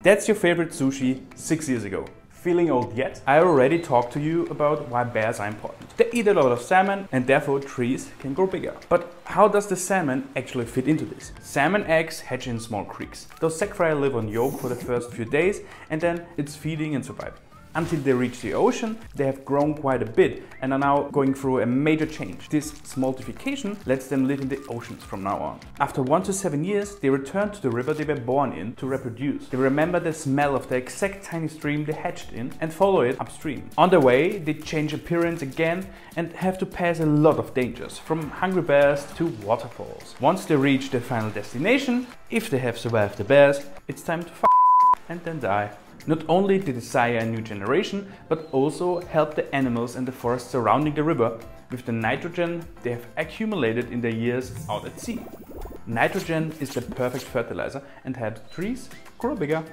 That's your favorite sushi six years ago. Feeling old yet? I already talked to you about why bears are important. They eat a lot of salmon and therefore trees can grow bigger. But how does the salmon actually fit into this? Salmon eggs hatch in small creeks. Those sac live on yolk for the first few days and then it's feeding and surviving. Until they reach the ocean, they have grown quite a bit and are now going through a major change. This smoltification lets them live in the oceans from now on. After 1 to 7 years, they return to the river they were born in to reproduce. They remember the smell of the exact tiny stream they hatched in and follow it upstream. On their way, they change appearance again and have to pass a lot of dangers, from hungry bears to waterfalls. Once they reach their final destination, if they have survived the bears, it's time to f and then die. Not only did they sire a new generation, but also help the animals and the forests surrounding the river with the nitrogen they have accumulated in their years out at sea. Nitrogen is the perfect fertilizer and helps trees grow bigger.